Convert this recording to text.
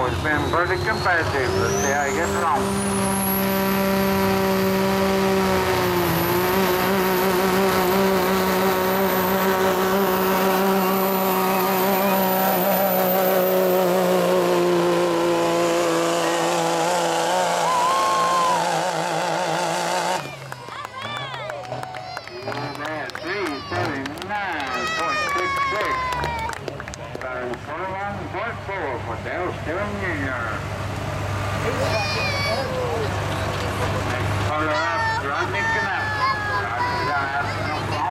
always been pretty competitive. Let's see how he gets along. That's 21.4 for Dale Stewart Jr. Next